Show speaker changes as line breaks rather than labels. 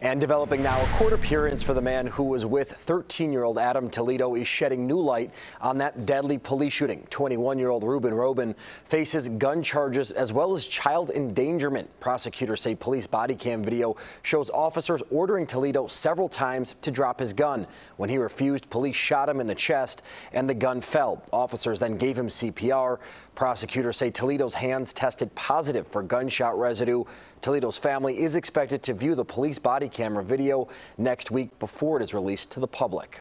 And developing now, a court appearance for the man who was with 13-year-old Adam Toledo is shedding new light on that deadly police shooting. 21-year-old Ruben Roman faces gun charges as well as child endangerment. Prosecutors say police body cam video shows officers ordering Toledo several times to drop his gun. When he refused, police shot him in the chest and the gun fell. Officers then gave him CPR. Prosecutors say Toledo's hands tested positive for gunshot residue. Toledo's family is expected to view the police body camera video next week before it is released to the public.